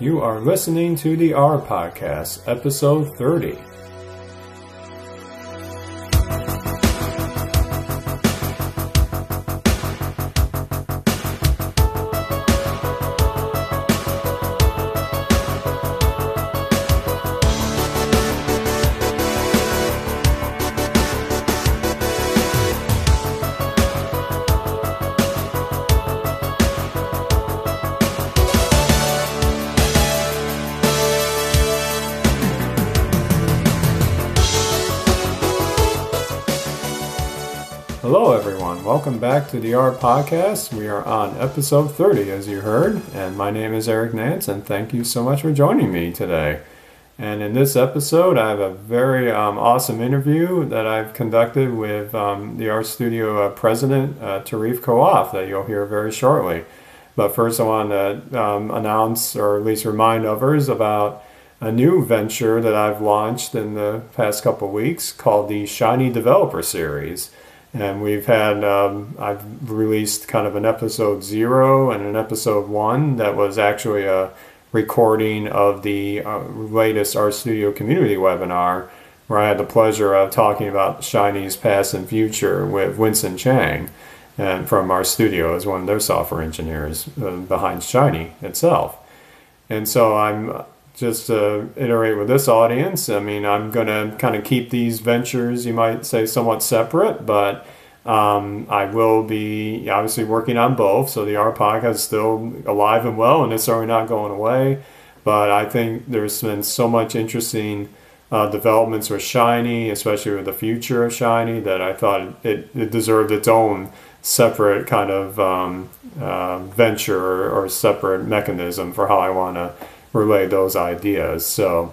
You are listening to the R Podcast, episode 30. Back to the R Podcast. We are on episode 30, as you heard, and my name is Eric Nantz, and thank you so much for joining me today. And in this episode, I have a very um, awesome interview that I've conducted with um, the RStudio uh, president, uh, Tareef Kawaf, that you'll hear very shortly. But first, I want to um, announce, or at least remind others, about a new venture that I've launched in the past couple weeks called the Shiny Developer Series and we've had um, I've released kind of an episode zero and an episode one that was actually a recording of the uh, latest Studio community webinar where I had the pleasure of talking about Shiny's past and future with Winston Chang and from RStudio as one of their software engineers uh, behind Shiny itself. And so I'm just to iterate with this audience, I mean, I'm going to kind of keep these ventures, you might say, somewhat separate, but um, I will be obviously working on both. So the R podcast is still alive and well, and it's certainly not going away. But I think there's been so much interesting uh, developments with Shiny, especially with the future of Shiny, that I thought it, it deserved its own separate kind of um, uh, venture or, or separate mechanism for how I want to relay those ideas. So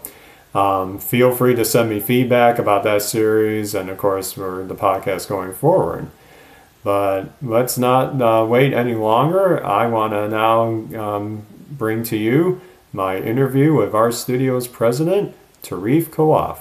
um, feel free to send me feedback about that series and, of course, for the podcast going forward. But let's not uh, wait any longer. I want to now um, bring to you my interview with RStudio's president, Tareef Kawaf.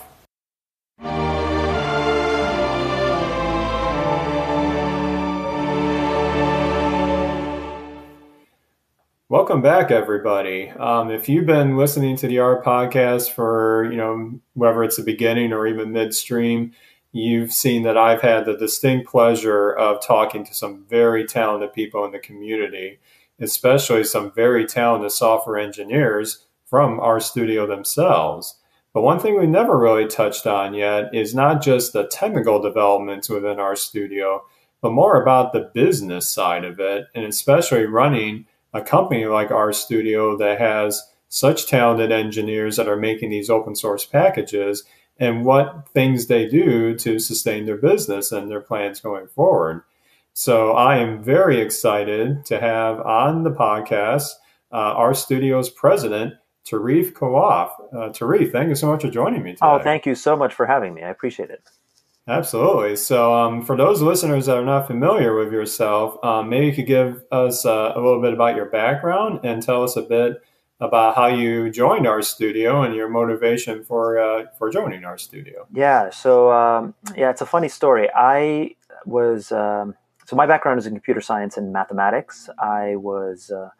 Welcome back, everybody. Um, if you've been listening to the R podcast for, you know, whether it's the beginning or even midstream, you've seen that I've had the distinct pleasure of talking to some very talented people in the community, especially some very talented software engineers from R Studio themselves. But one thing we never really touched on yet is not just the technical developments within R Studio, but more about the business side of it, and especially running a company like RStudio that has such talented engineers that are making these open source packages and what things they do to sustain their business and their plans going forward. So I am very excited to have on the podcast uh, R Studio's president, Tareef Kawaf. Uh, Tareef, thank you so much for joining me oh, today. Oh, thank you so much for having me. I appreciate it. Absolutely. So, um, for those listeners that are not familiar with yourself, um, maybe you could give us uh, a little bit about your background and tell us a bit about how you joined RStudio and your motivation for uh, for joining RStudio. Yeah. So, um, yeah, it's a funny story. I was um, so my background is in computer science and mathematics. I was uh,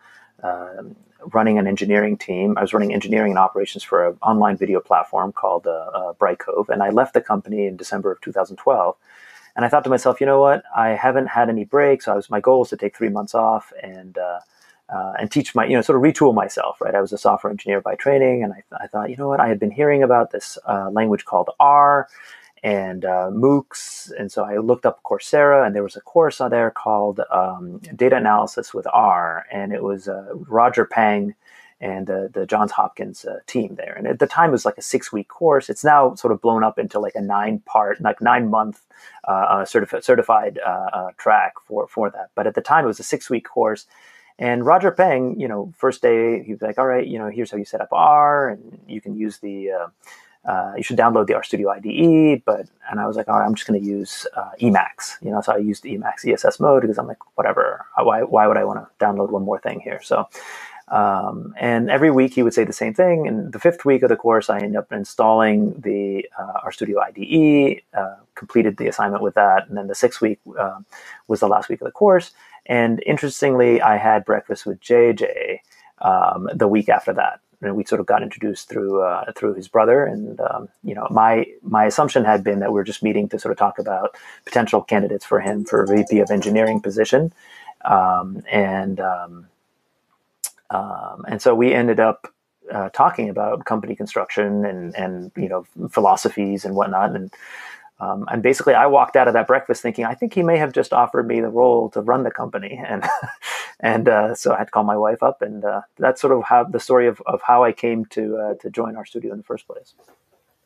um, running an engineering team. I was running engineering and operations for an online video platform called uh, uh, Brightcove, and I left the company in December of 2012. And I thought to myself, you know what? I haven't had any breaks. I was my goal was to take three months off and uh, uh, and teach my, you know, sort of retool myself. Right? I was a software engineer by training, and I, I thought, you know what? I had been hearing about this uh, language called R and uh, MOOCs. And so I looked up Coursera, and there was a course on there called um, Data Analysis with R, and it was uh, Roger Peng and uh, the Johns Hopkins uh, team there. And at the time, it was like a six week course. It's now sort of blown up into like a nine part, like nine month uh, uh, certifi- certified track for for that. But at the time, it was a six week course. And Roger Peng, you know, first day he was like, "All right, you know, here's how you set up R, and you can use the uh, you should download the RStudio IDE. But and I was like, all right, I'm just going to use uh, Emacs. You know, so I used Emacs ESS mode because I'm like, whatever. Why why would I want to download one more thing here? So. Um, and every week he would say the same thing. And the fifth week of the course, I ended up installing the uh, RStudio IDE, uh, completed the assignment with that. And then the sixth week uh, was the last week of the course. And interestingly, I had breakfast with JJ um, the week after that and we sort of got introduced through uh, through his brother. And um, you know, my my assumption had been that we are just meeting to sort of talk about potential candidates for him for a VP of engineering position, um, and um, um, and so we ended up uh, talking about company construction and and you know philosophies and whatnot and um, and basically, I walked out of that breakfast thinking, I think he may have just offered me the role to run the company, and and uh, so I had to call my wife up, and uh, that's sort of how the story of, of how I came to uh, to join RStudio in the first place.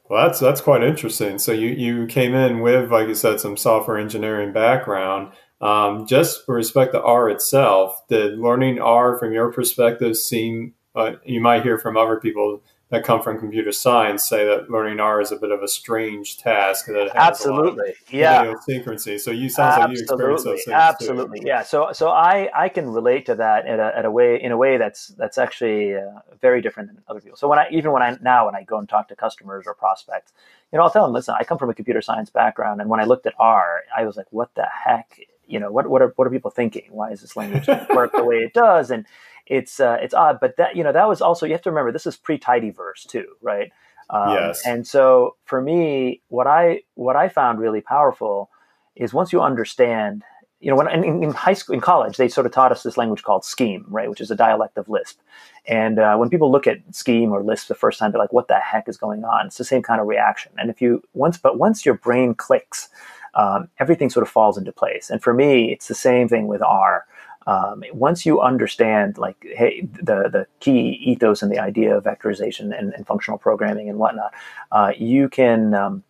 Well, that's that's quite interesting. So you you came in with, like you said, some software engineering background. Um, just with respect to R itself, did learning R from your perspective seem? Uh, you might hear from other people that come from computer science say that learning R is a bit of a strange task that has absolutely yeah idiosyncrasy. So you sounds like you experience those things absolutely too. yeah. So so I I can relate to that in a, at a way in a way that's that's actually uh, very different than other people. So when I even when I now when I go and talk to customers or prospects, you know I'll tell them listen I come from a computer science background and when I looked at R I was like what the heck you know what what are what are people thinking why is this language work the way it does and it's uh, it's odd, but that you know that was also you have to remember this is pre tidyverse too, right? Um, yes. And so for me, what I what I found really powerful is once you understand, you know, when in, in high school, in college, they sort of taught us this language called Scheme, right, which is a dialect of Lisp. And uh, when people look at Scheme or Lisp the first time, they're like, "What the heck is going on?" It's the same kind of reaction. And if you once, but once your brain clicks, um, everything sort of falls into place. And for me, it's the same thing with R um, once you understand like hey the the key ethos and the idea of vectorization and, and functional programming and whatnot uh, you can um,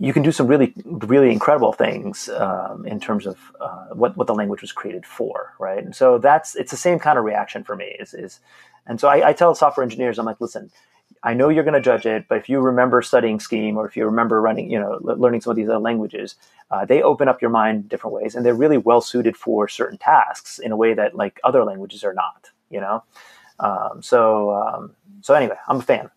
you can do some really really incredible things um, in terms of uh, what what the language was created for right? And so that's it's the same kind of reaction for me is is and so I, I tell software engineers I'm like listen I know you're going to judge it, but if you remember studying Scheme or if you remember running, you know, learning some of these other languages, uh, they open up your mind different ways, and they're really well suited for certain tasks in a way that like other languages are not. You know, um, so um, so anyway, I'm a fan.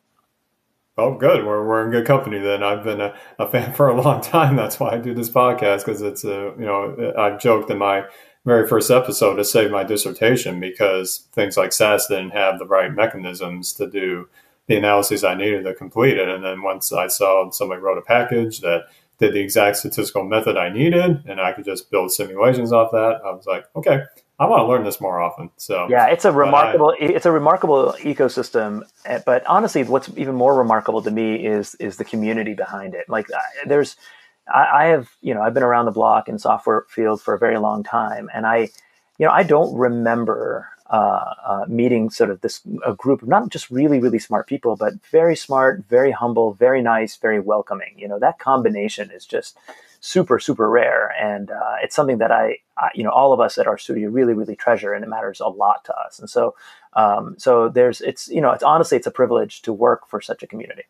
Oh, good. We're, we're in good company then. I've been a, a fan for a long time. That's why I do this podcast because it's a, you know, I've joked in my very first episode to save my dissertation because things like SAS didn't have the right mechanisms to do the analyses I needed to complete it. And then once I saw somebody wrote a package that did the exact statistical method I needed, and I could just build simulations off that, I was like, okay, I want to learn this more often. So yeah, it's a remarkable I, it's a remarkable ecosystem. Eh, but honestly, what's even more remarkable to me is is the community behind it. Like there's, I, I have you know I've been around the block in software field for a very long time, and I, you know, I don't remember uh, uh, meeting sort of this a group of not just really really smart people, but very smart, very humble, very nice, very welcoming. You know that combination is just super super rare, and uh, it's something that I, I, you know all of us at RStudio really really treasure, and it matters a lot to us. And so um, so there's it's you know it's honestly it's a privilege to work for such a community.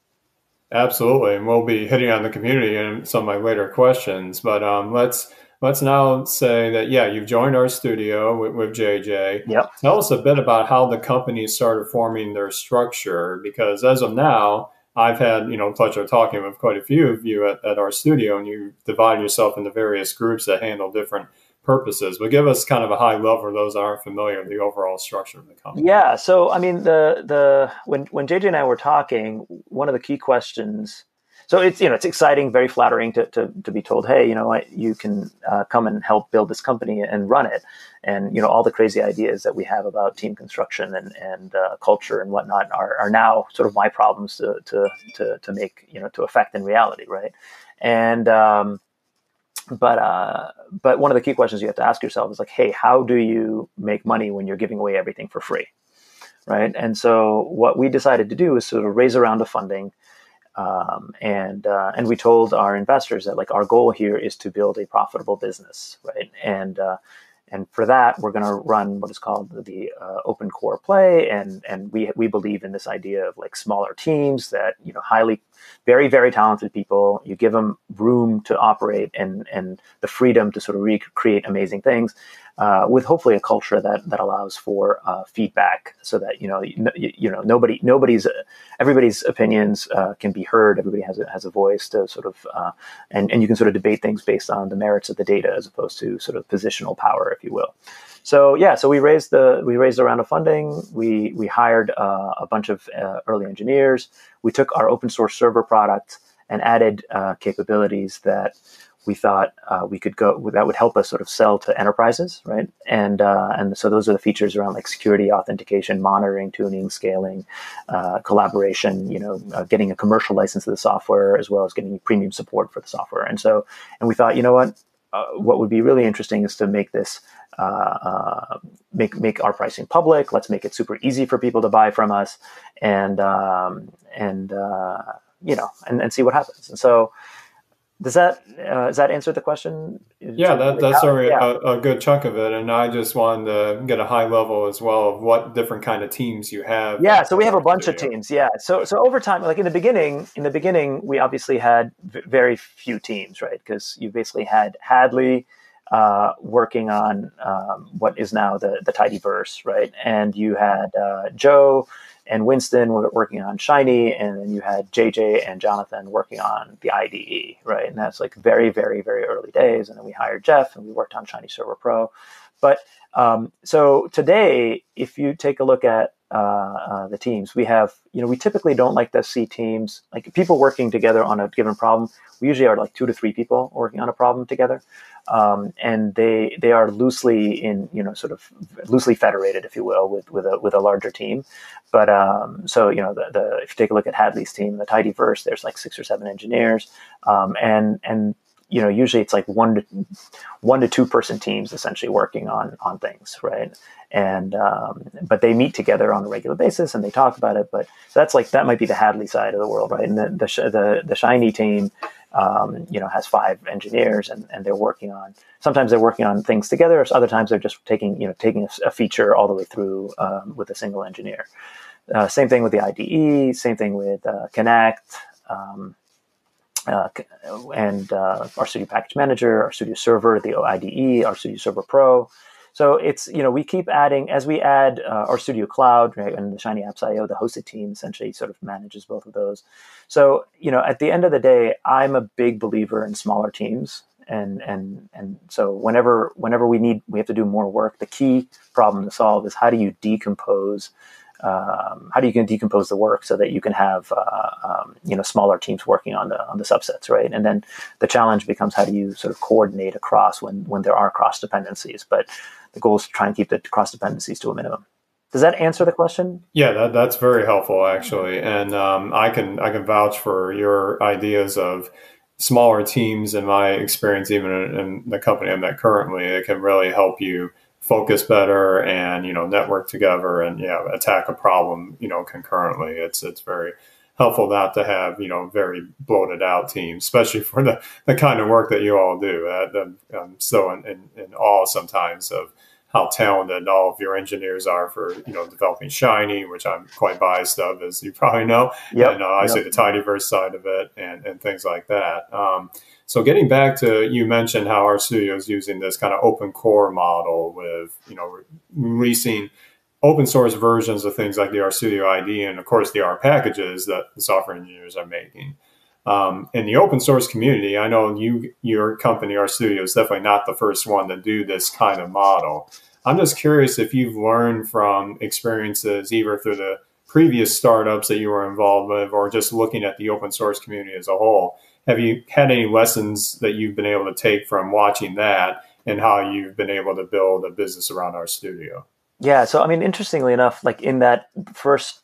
Absolutely, and we'll be hitting on the community in some of my later questions, but um, let's let's now say that yeah you've joined RStudio with, with jj yep. tell us a bit about how the company started forming their structure because as of now i've had you know pleasure talking with quite a few of you at, at RStudio and you divide yourself into various groups that handle different purposes. But give us kind of a high level for those that aren't familiar with the overall structure of the company. Yeah so i mean the the when when jj and i were talking one of the key questions so it's you know it's exciting, very flattering to to, to be told, hey, you know you can uh, come and help build this company and run it, and you know all the crazy ideas that we have about team construction and and uh, culture and whatnot are, are now sort of my problems to to to to make you know to affect in reality, right? And um, but uh, but one of the key questions you have to ask yourself is like, hey, how do you make money when you're giving away everything for free, right? And so what we decided to do is sort of raise a round of funding um, and uh, and we told our investors that like our goal here is to build a profitable business, right? And uh, and for that, we're going to run what is called the uh, open core play, and and we we believe in this idea of like smaller teams that you know highly, very very talented people. You give them room to operate and and the freedom to sort of recreate amazing things, uh, with hopefully a culture that that allows for uh, feedback, so that you know you, you know nobody nobody's everybody's opinions uh, can be heard. Everybody has a, has a voice to sort of uh, and and you can sort of debate things based on the merits of the data as opposed to sort of positional power, if you will. So yeah, so we raised the we raised a round of funding. We we hired uh, a bunch of uh, early engineers. We took our open source server product and added uh, capabilities that we thought uh, we could go that would help us sort of sell to enterprises, right? And uh, and so those are the features around like security, authentication, monitoring, tuning, scaling, uh, collaboration. You know, getting a commercial license to the software as well as getting premium support for the software. And so and we thought, you know what, uh, what would be really interesting is to make this. Uh, make make our pricing public. Let's make it super easy for people to buy from us, and um, and you know, and, and see what happens. And so, does that uh, does that answer the question? Yeah, that, that's a, yeah. a, a, good chunk of it, and I just wanted to get a high level as well of what different kind of teams you have. Yeah, so we have a bunch of teams. Yeah, so so over time, like in the beginning, in the beginning, we obviously had v- very few teams, right? Because you basically had Hadley uh, working on um, what is now the the Tidyverse, right? And you had uh, Joe and Winston were working on Shiny, and then you had JJ and Jonathan working on the IDE, right? And that's like very, very, very early days. And then we hired Jeff, and we worked on Shiny Server Pro. But um, so today, if you take a look at uh, uh, the teams, we have, you know, we typically don't like to see teams like people working together on a given problem. We usually are like two to three people working on a problem together um, and they they are loosely in you know sort of loosely federated, if you will, with with a with a larger team. But um, so you know the, the if you take a look at Hadley's team, the Tidyverse, there's like six or seven engineers, um, and and you know usually it's like one to one to two person teams essentially working on on things, right? And um, but they meet together on a regular basis and they talk about it. But that's like that might be the Hadley side of the world, right? And the the the, the Shiny team um, you know, has five engineers and, and they're working on, sometimes they're working on things together. Other times they're just taking, you know, taking a, a feature all the way through um, with a single engineer. Uh, same thing with the IDE, same thing with uh, Connect, um, uh, and uh, RStudio Package Manager, RStudio Server, the IDE, RStudio Server Pro. So it's you know we keep adding as we add uh, studio Cloud right, and the Shiny Apps IO, the hosted team essentially sort of manages both of those. So you know at the end of the day, I'm a big believer in smaller teams, and and and so whenever whenever we need we have to do more work, the key problem to solve is how do you decompose um, how do you decompose the work so that you can have uh, um, you know smaller teams working on the on the subsets, right? And then the challenge becomes how do you sort of coordinate across when when there are cross dependencies. But the goal is to try and keep the cross dependencies to a minimum. Does that answer the question? Yeah, that, that's very helpful actually, and um, I can I can vouch for your ideas of smaller teams. In my experience, even in, in the company I'm at currently, it can really help you focus better and you know network together and yeah attack a problem you know concurrently. It's it's very helpful not to have you know very bloated out teams especially for the the kind of work that you all do. Uh, i'm so in, in, in awe sometimes of how talented all of your engineers are for you know developing shiny which i'm quite biased of as you probably know yep. and uh, i yep. say the tidyverse side of it and and things like that um, so getting back to you mentioned how RStudio is using this kind of open core model with you know releasing open source versions of things like the RStudio ID and of course the R packages that the software engineers are making. Um, in the open source community, I know you your company RStudio is definitely not the first one to do this kind of model. I'm just curious if you've learned from experiences either through the previous startups that you were involved with or just looking at the open source community as a whole have you had any lessons that you've been able to take from watching that and how you've been able to build a business around RStudio? Yeah, so I mean, interestingly enough, like in that first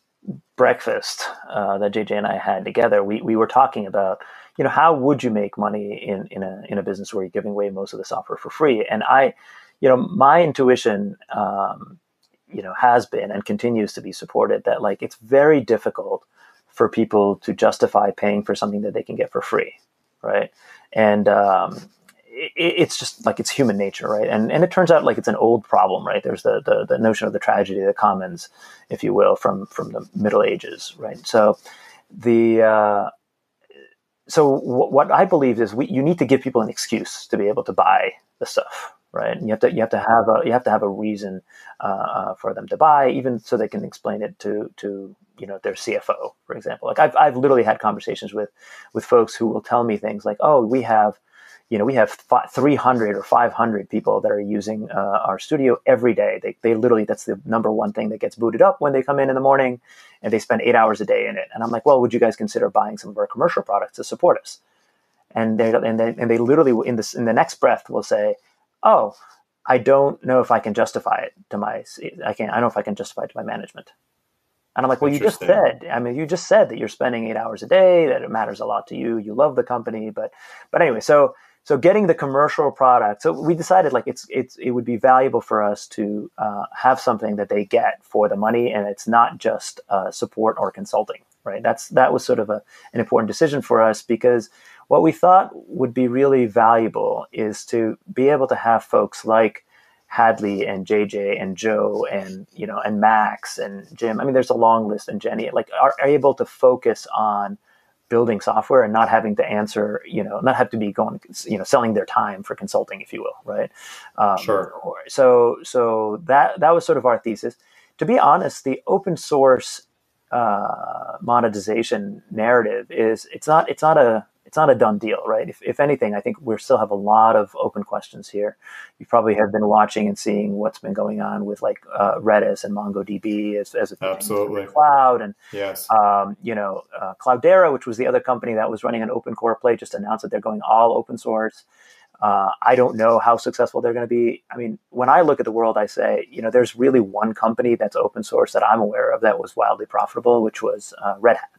breakfast uh, that JJ and I had together, we, we were talking about, you know, how would you make money in, in a in a business where you're giving away most of the software for free? And I, you know, my intuition, um, you know, has been and continues to be supported that like it's very difficult for people to justify paying for something that they can get for free, right? And um, it, it's just like it's human nature, right? And and it turns out like it's an old problem, right? There's the the, the notion of the tragedy of the commons, if you will, from from the Middle Ages, right? So the uh, so w- what I believe is we you need to give people an excuse to be able to buy the stuff, right? And you have to you have to have a you have to have a reason uh, uh, for them to buy, even so they can explain it to to you know their CFO, for example. Like I've I've literally had conversations with with folks who will tell me things like, "Oh, we have." You know, we have 300 or 500 people that are using uh, RStudio every day. They, they literally, that's the number one thing that gets booted up when they come in in the morning and they spend eight hours a day in it. And I'm like, well, would you guys consider buying some of our commercial products to support us? And they, and they, and they literally in this, in the next breath will say, oh, I don't know if I can justify it to my, I can't, I don't know if I can justify it to my management. And I'm like, well, you just said, I mean, you just said that you're spending eight hours a day, that it matters a lot to you. You love the company, but, but anyway, so, so getting the commercial product. So we decided like it's, it's, it would be valuable for us to uh, have something that they get for the money. And it's not just uh, support or consulting, right? That's, that was sort of a, an important decision for us because what we thought would be really valuable is to be able to have folks like Hadley and JJ and Joe and you know and Max and Jim. I mean, there's a long list and Jenny like are, are, able to focus on building software and not having to answer, you know, not have to be going, you know, selling their time for consulting, if you will, right? Um, sure. So so that that was sort of our thesis. To be honest, the open source uh, monetization narrative is it's not it's not a it's not a done deal, right? If, if anything, I think we still have a lot of open questions here. You probably have been watching and seeing what's been going on with like uh, Redis and MongoDB as, as a absolutely cloud, and yes, um, you know, uh, Cloudera, which was the other company that was running an open core play, just announced that they're going all open source. Uh, I don't know how successful they're going to be. I mean, when I look at the world, I say, you know, there's really one company that's open source that I'm aware of that was wildly profitable, which was uh, Red Hat.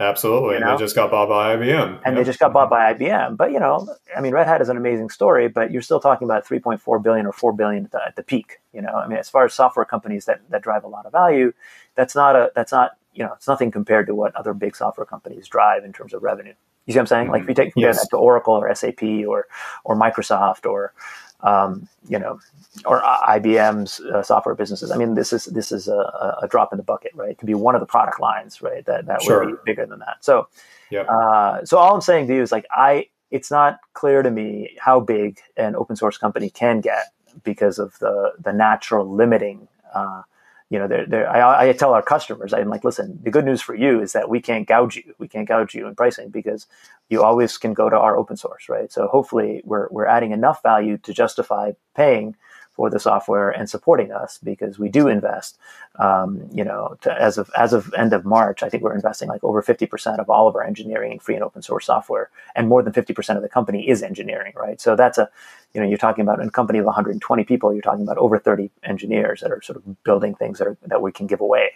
Absolutely. You know? They just got bought by IBM. And yep. they just got bought by IBM. But, you know, I mean, Red Hat is an amazing story, but you're still talking about 3.4 billion or 4 billion at the, at the peak. You know, I mean, as far as software companies that, that drive a lot of value, that's not a, that's not, you know, it's nothing compared to what other big software companies drive in terms of revenue. You see what I'm saying? Mm-hmm. Like if you take compare yes. that to Oracle or SAP or, or Microsoft or, um, you know, or IBM's uh, software businesses. I mean, this is this is a, a, drop in the bucket, right? It could be one of the product lines, right? That that sure. would be bigger than that. So, yeah. Uh, so all I'm saying to you is like I. It's not clear to me how big an open source company can get because of the the natural limiting uh, you know, they're, they're, I, I, tell our customers, I'm like, listen, the good news for you is that we can't gouge you. We can't gouge you in pricing because you always can go to our open source, right? So hopefully we're, we're adding enough value to justify paying for the software and supporting us because we do invest. Um, you know, to, as of as of end of March, I think we're investing like over fifty percent of all of our engineering in free and open source software, and more than fifty percent of the company is engineering, right? So that's a, you know, you're talking about a company of 120 people. You're talking about over 30 engineers that are sort of building things that are that we can give away,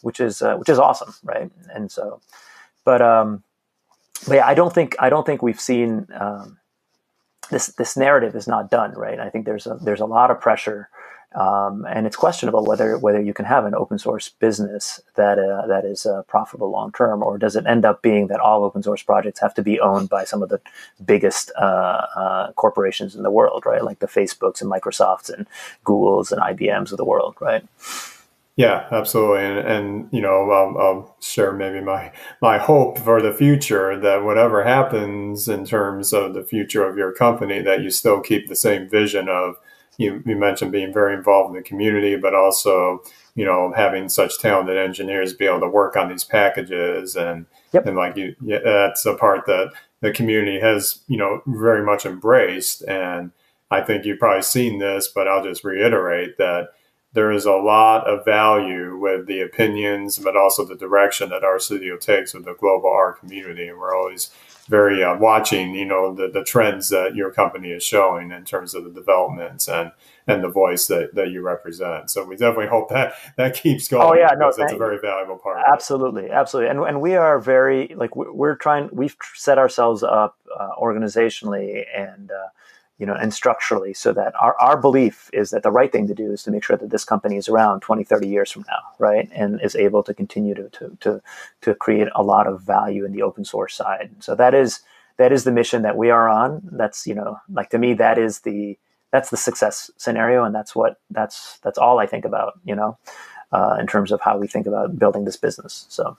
which is uh, which is awesome, right? And so, but um, but yeah, I don't think I don't think we've seen. Um, this this narrative is not done right. I think there's a there's a lot of pressure, um, and it's questionable whether whether you can have an open source business that uh, that is uh, profitable long term, or does it end up being that all open source projects have to be owned by some of the biggest uh, uh corporations in the world, right? Like the Facebooks and Microsofts and Googles and IBMs of the world, right? Yeah, absolutely, and, and you know, I'll, I'll, share maybe my my hope for the future that whatever happens in terms of the future of your company, that you still keep the same vision of you. You mentioned being very involved in the community, but also you know having such talented engineers be able to work on these packages and yep. and like you, yeah, that's a part that the community has you know very much embraced, and I think you've probably seen this, but I'll just reiterate that there is a lot of value with the opinions, but also the direction that RStudio takes with the global R community. And we're always very uh, watching, you know, the, the trends that your company is showing in terms of the developments and and the voice that, that you represent. So we definitely hope that that keeps going. Oh yeah, no, that's a very valuable part. Absolutely, absolutely, and and we are very like we're trying. We've set ourselves up uh, organizationally and. Uh, you know, and structurally so that our, our belief is that the right thing to do is to make sure that this company is around 20, 30 years from now, right? And is able to continue to, to, to, to create a lot of value in the open source side. So that is, that is the mission that we are on. That's, you know, like to me, that is the, that's the success scenario. And that's what, that's, that's all I think about, you know, uh, in terms of how we think about building this business. So.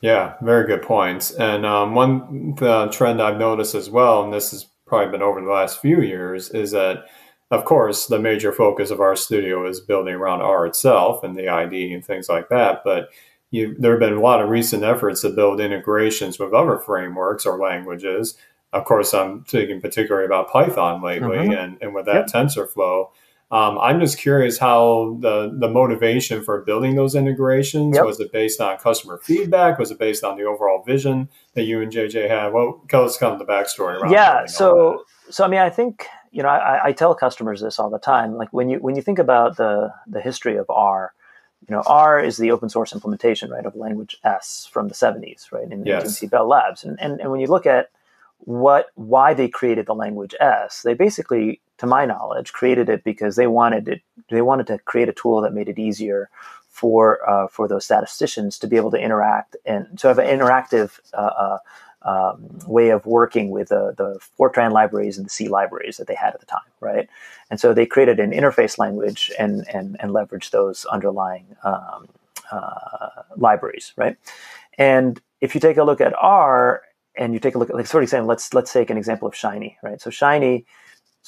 Yeah, very good points. And um, one trend I've noticed as well, and this is probably been over the last few years is that of course the major focus of RStudio is building around R itself and the ID and things like that but you, there have been a lot of recent efforts to build integrations with other frameworks or languages of course, I'm thinking particularly about Python lately, mm-hmm. and, and with that yep. TensorFlow. Um, I'm just curious how the the motivation for building those integrations yep. was it based on customer feedback? Was it based on the overall vision that you and JJ had? Well, tell us kind of the backstory around. Yeah, so so I mean, I think you know I, I, tell customers this all the time. Like when you when you think about the the history of R, you know, R is the open source implementation, right, of language S from the 70s, right, in, yes. in Bell Labs, and, and and when you look at what why they created the language S. They basically, to my knowledge, created it because they wanted it. They wanted to create a tool that made it easier for uh, for those statisticians to be able to interact and to have an interactive uh, uh, um, way of working with the, the Fortran libraries and the C libraries that they had at the time, right? And so they created an interface language and and and leveraged those underlying um, uh, libraries, right? And if you take a look at R and you take a look at like sort of saying let's let's take an example of shiny right so shiny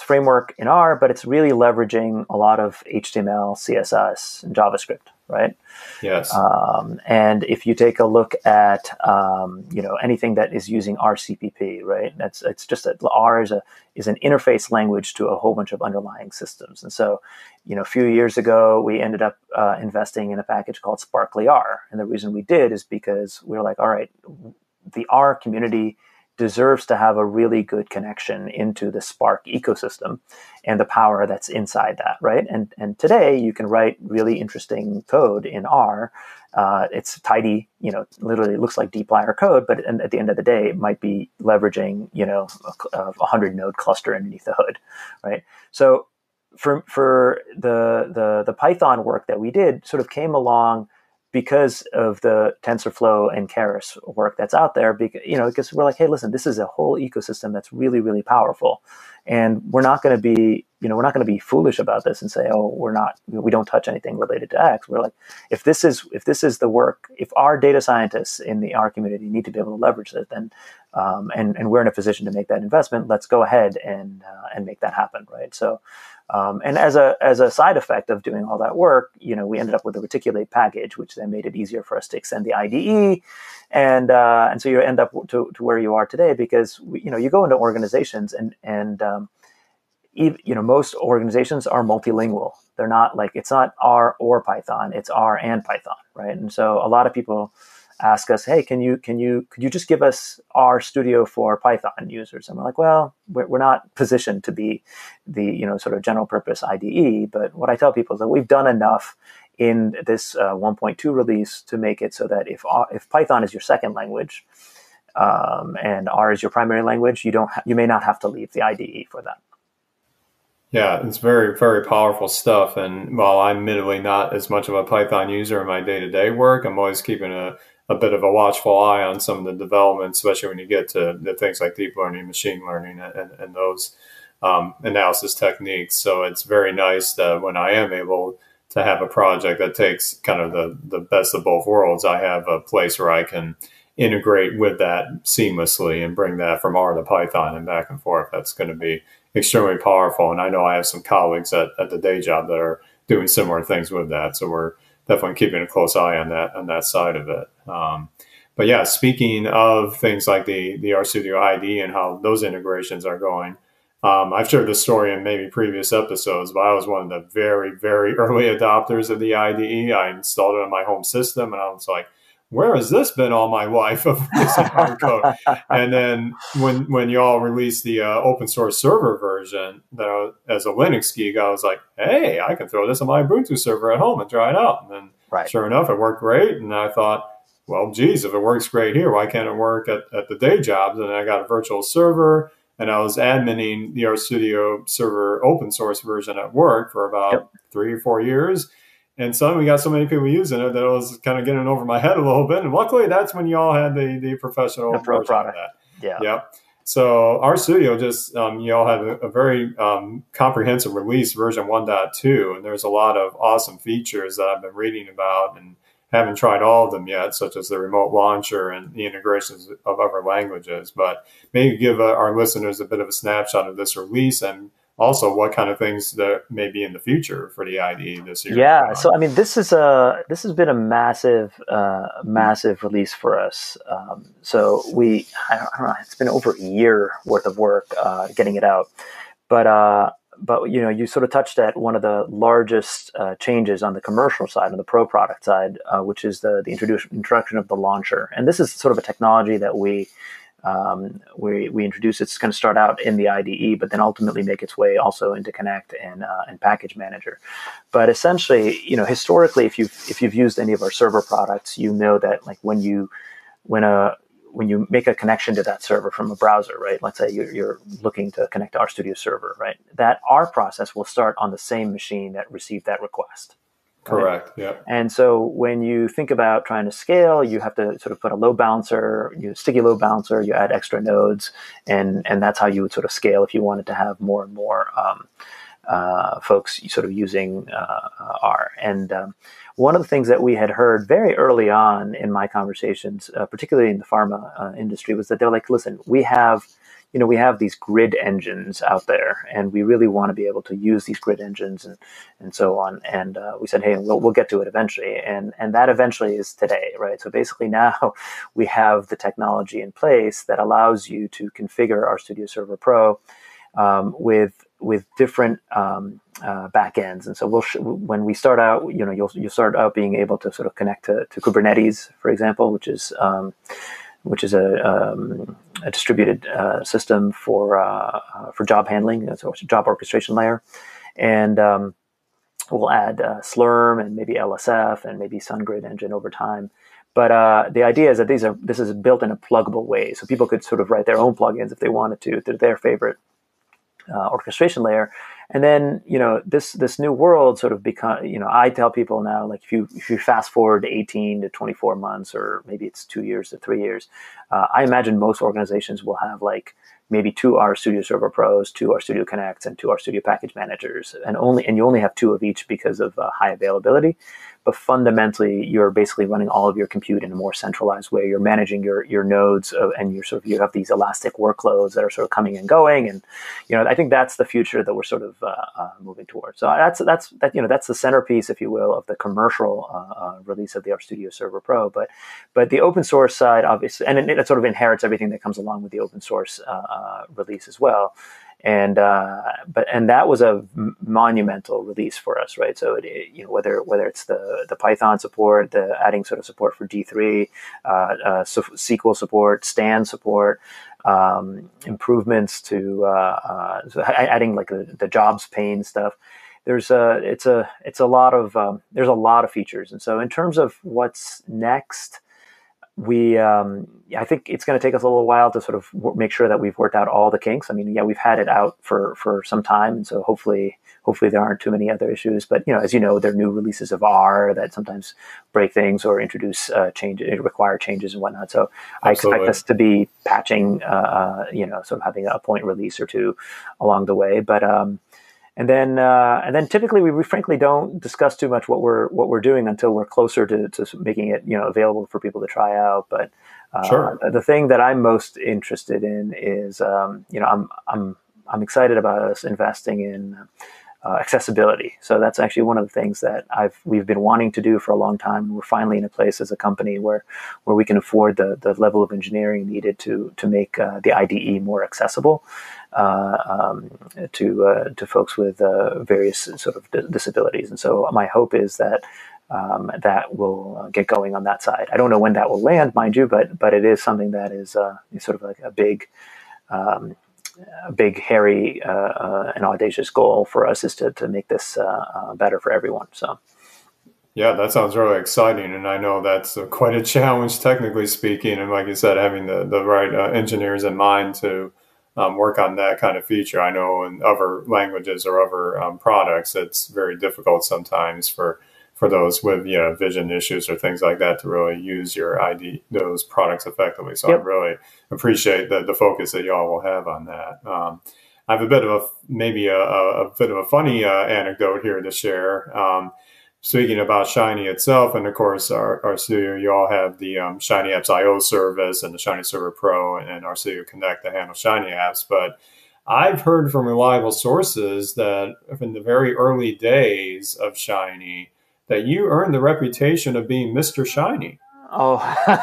framework in r but it's really leveraging a lot of html css and javascript right? Yes. Um, and if you take a look at um, you know anything that is using rcpp right that's it's just that r is a is an interface language to a whole bunch of underlying systems. And so you know a few years ago we ended up uh, investing in a package called sparklyr. And the reason we did is because we were like all right the R community deserves to have a really good connection into the Spark ecosystem and the power that's inside that, right? And and today you can write really interesting code in R. Uh, it's tidy, you know, literally looks like dplyr code, but at the end of the day, it might be leveraging, you know, a, a hundred node cluster underneath the hood, right? So for for the the the Python work that we did, sort of came along because of the TensorFlow and Keras work that's out there, because, you know, because we're like, hey, listen, this is a whole ecosystem that's really, really powerful. And we're not going to be, you know, we're not going to be foolish about this and say, oh, we're not, we don't touch anything related to X. We're like, if this is, if this is the work, if our data scientists in the R community need to be able to leverage it, then, um, and, and we're in a position to make that investment, let's go ahead and, uh, and make that happen. Right. So, um, and as a as a side effect of doing all that work, you know, we ended up with a reticulate package, which then made it easier for us to extend the IDE, and uh, and so you end up to, to where you are today because we, you know you go into organizations and and um, you know most organizations are multilingual. They're not like it's not R or Python; it's R and Python, right? And so a lot of people ask us, hey, can you can you could you just give us R Studio for Python users? And we're like, well, we're, we're not positioned to be the you know sort of general purpose IDE, but what I tell people is that we've done enough in this uh, 1.2 release to make it so that if if Python is your second language um, and R is your primary language, you don't ha- you may not have to leave the IDE for that. Yeah, it's very, very powerful stuff. And while I'm admittedly not as much of a Python user in my day to day work, I'm always keeping a a bit of a watchful eye on some of the developments, especially when you get to the things like deep learning, machine learning, and, and those um, analysis techniques. So it's very nice that when I am able to have a project that takes kind of the, the best of both worlds, I have a place where I can integrate with that seamlessly and bring that from R to Python and back and forth. That's going to be extremely powerful. And I know I have some colleagues at, at the day job that are doing similar things with that. So we're definitely keeping a close eye on that on that side of it. Um, but yeah, speaking of things like the the RStudio ID and how those integrations are going, um, I've shared this story in maybe previous episodes, but I was one of the very very early adopters of the IDE. I installed it on my home system, and I was like, where has this been all my life of hard code? and then when when y'all released the uh, open source server version, that as a Linux geek, I was like, hey, I can throw this on my Ubuntu server at home and try it out. And then right. sure enough, it worked great. And I thought, well, geez, if it works great here, why can't it work at, at the day jobs? And I got a virtual server and I was adminning the RStudio server open source version at work for about yep. three or four years and suddenly we got so many people using it that it was kind of getting over my head a little bit. And luckily, that's when you all had the the professional the pro product. Yeah. Yep. So RStudio just um, you all had a, a very um, comprehensive release version 1.2, and there's a lot of awesome features that I've been reading about and haven't tried all of them yet, such as the remote launcher and the integrations of other languages. But maybe give uh, our listeners a bit of a snapshot of this release and also what kind of things that may be in the future for the IDE this year. Yeah, so I mean, this is a this has been a massive, uh, massive release for us. Um, so we, I don't, I don't, know, it's been over a year worth of work uh, getting it out, but uh, but you know, you sort of touched at one of the largest uh, changes on the commercial side, on the pro product side, uh, which is the the introduction of the launcher, and this is sort of a technology that we um, we, we introduce it's going to start out in the IDE, but then ultimately make its way also into Connect and uh, and Package Manager. But essentially, you know, historically, if you've if you've used any of our server products, you know that like when you when a when you make a connection to that server from a browser, right? Let's say you're, you're looking to connect to RStudio server, right? That our process will start on the same machine that received that request. Correct. Right? Yeah. And so when you think about trying to scale, you have to sort of put a load balancer, you sticky load balancer, you add extra nodes, and and that's how you would sort of scale if you wanted to have more and more um, uh, folks sort of using uh, R. And um, one of the things that we had heard very early on in my conversations, uh, particularly in the pharma uh, industry, was that they're like, listen, we have you know, we have these grid engines out there, and we really want to be able to use these grid engines and and so on. And uh, we said, hey, we'll, we'll get to it eventually, and and that eventually is today, right? So basically, now we have the technology in place that allows you to configure RStudio Server Pro um, with with different um, uh, backends. And so we'll sh- when we start out, you know, you'll you'll start out being able to sort of connect to, to Kubernetes, for example, which is um, which is a, um, a distributed uh, system for uh, uh for job handling, so it's a job orchestration layer, and um, we'll add uh, Slurm and maybe LSF and maybe SunGrid engine over time. But uh, the idea is that these are this is built in a pluggable way, so people could sort of write their own plugins if they wanted to. If they're their favorite uh, orchestration layer, and then you know this this new world sort of become you know i tell people now like if you if you fast forward 18 to 24 months or maybe it's two years to three years uh, i imagine most organizations will have like maybe two R Studio Server Pros, two R Studio Connects, and two R Studio Package Managers, and only and you only have two of each because of uh, high availability but fundamentally you're basically running all of your compute in a more centralized way. You're managing your your nodes of, and you're sort of you have these elastic workloads that are sort of coming and going and you know i think that's the future that we're sort of uh, uh, moving towards. So that's that's that you know that's the centerpiece if you will of the commercial uh, uh release of the RStudio server pro. But but the open source side obviously and it, it, sort of inherits everything that comes along with the open source uh, uh, release as well and uh, but and that was a monumental release for us, right? So it, you know whether whether it's the the Python support, the adding sort of support for D three, uh, uh, SQL support, Stan support, um, improvements to uh, uh, adding like the, the jobs pane stuff. There's a it's a it's a lot of um, there's a lot of features, and so in terms of what's next we um, I think it's going to take us a little while to sort of w- make sure that we've worked out all the kinks. I mean, yeah, we've had it out for for some time, and so hopefully hopefully there aren't too many other issues. But you know, as you know, there are new releases of R that sometimes break things or introduce uh, changes, require changes and whatnot. So Absolutely. I expect us to be patching, uh, uh, you know, sort of having a point release or two along the way. But um, and then uh, and then typically we, we, frankly don't discuss too much what we're what we're doing until we're closer to, to making it you know available for people to try out. But uh, sure. the thing that I'm most interested in is um, you know I'm I'm I'm excited about us investing in uh, accessibility. So that's actually one of the things that I've we've been wanting to do for a long time. We're finally in a place as a company where where we can afford the the level of engineering needed to to make uh, the IDE more accessible um, to uh, to folks with uh, various sort of disabilities. And so my hope is that. Um, that will get going on that side. I don't know when that will land, mind you, but but it is something that is sort of like a big um, a big, hairy, uh, uh, and audacious goal for us is to, to make this uh, better for everyone. So. Yeah, that sounds really exciting, and I know that's quite a challenge, technically speaking. And like you said, having the the right uh, engineers in mind to um, work on that kind of feature. I know in other languages or other um, products, it's very difficult sometimes for for those with you know vision issues or things like that to really use your ID those products effectively. So yep. I really appreciate the the focus that y'all will have on that. Um, I have a bit of a maybe a, a bit of a funny uh, anecdote here to share. Um, speaking about Shiny itself, and of course our, studio, you all have the um, Shiny Apps IO service and the Shiny Server Pro and, and studio Connect that handle Shiny apps, but I've heard from reliable sources that in the very early days of Shiny, that you earned the reputation of being Mr. Shiny. Oh,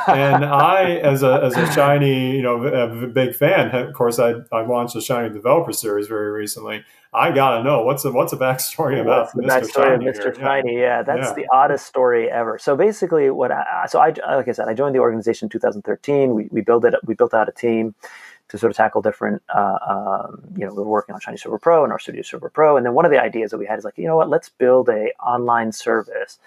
and I, as a as a shiny, you know, a big fan. Of course, I I launched the shiny developer series very recently. I gotta know what's the what's the backstory about Mr. Backstory shiny of Mr. Here? Shiny? Yeah, yeah that's yeah. the oddest story ever. So basically, what I so I like I said, I joined the organization in 2013. We we built it. We built out a team to sort of tackle different, uh, um, you know, we were working on Shiny Server Pro and RStudio Server Pro. And then one of the ideas that we had is like, you know what, let's build a online service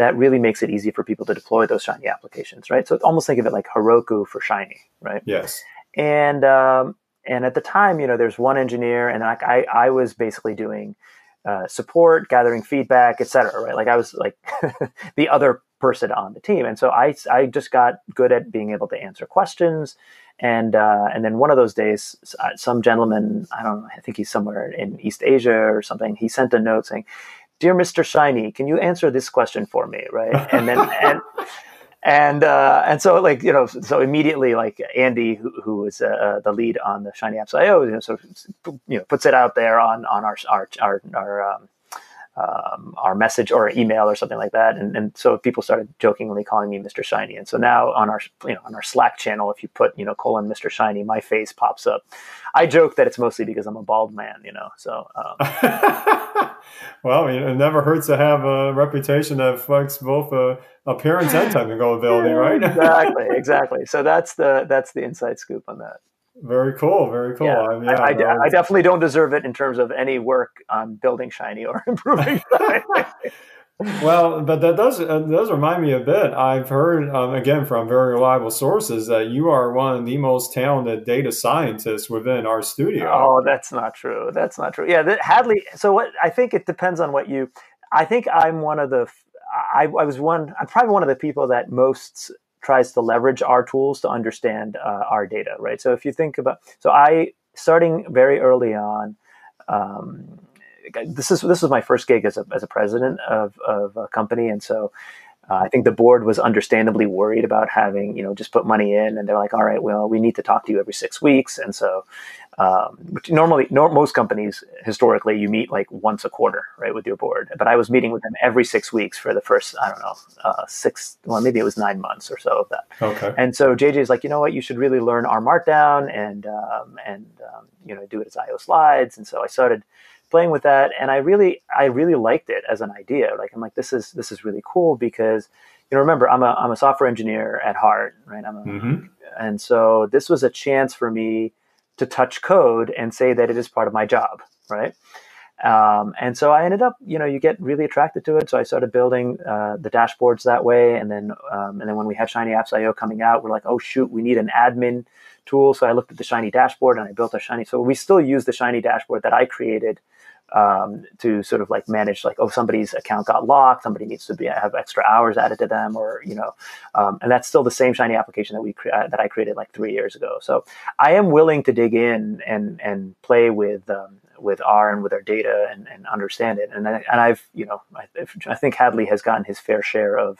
that really makes it easy for people to deploy those Shiny applications, right? So almost think of it like Heroku for Shiny, right? Yes. And um, and at the time, you know, there's one engineer, and like I, I was basically doing uh, support, gathering feedback, etc. Right? Like I was like the other person on the team, and so I I just got good at being able to answer questions. And uh, and then one of those days, uh, some gentleman, I don't know, I think he's somewhere in East Asia or something. He sent a note saying, dear Mr. Shiny, can you answer this question for me? Right. And then, and, and, uh, and so like, you know, so immediately like Andy, who, who was, uh, the lead on the Shiny apps, IO, you know, sort of, you know, puts it out there on, on our, our, our, our, um, um, our message or email or something like that. And, and so people started jokingly calling me Mr. Shiny. And so now on our you know on our Slack channel, if you put you know colon Mr. Shiny, my face pops up. I joke that it's mostly because I'm a bald man, you know. So. Um, well, it never hurts to have a reputation that reflects both uh, appearance and technical ability, right? exactly, exactly. So that's the that's the inside scoop on that. Very cool. Very cool. Yeah, I, mean, yeah, I, I, I, definitely don't deserve it in terms of any work on building Shiny or improving Shiny. well, but that does uh, does remind me a bit. I've heard um, again from very reliable sources that you are one of the most talented data scientists within RStudio. Oh, that's not true. That's not true. Yeah, Hadley. So what? I think it depends on what you. I think I'm one of the. I, I was one. I'm probably one of the people that most tries to leverage our tools to understand uh, our data, right? So if you think about, so I starting very early on, um, this is this was my first gig as a as a president of of a company, and so uh, I think the board was understandably worried about having, you know, just put money in, and they're like, "All right, well, we need to talk to you every six weeks." And so, um, normally, most companies historically, you meet like once a quarter, right, with your board. But I was meeting with them every six weeks for the first, I don't know, uh, six, well, maybe it was nine months or so of that. Okay. And so JJ is like, you know what, you should really learn R Markdown and um, and um, you know do it as IO slides. And so I started playing with that and i really i really liked it as an idea like i'm like this is this is really cool because you know remember i'm a, I'm a software engineer at heart right i'm a, mm-hmm. and so this was a chance for me to touch code and say that it is part of my job right um, and so I ended up, you know, you get really attracted to it. So I started building uh, the dashboards that way, and then um, and then when we had Shiny Apps IO coming out, we're like, oh shoot, we need an admin tool. So I looked at the Shiny dashboard and I built a Shiny. So we still use the Shiny dashboard that I created um, to sort of like manage like oh somebody's account got locked somebody needs to be have extra hours added to them or you know um, and that's still the same shiny application that we cre- uh, that I created like three years ago. So I am willing to dig in and and play with um, with R and with our data and, and understand it. And I, and I've you know I, I think Hadley has gotten his fair share of